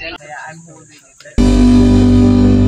Yeah, I'm holding it.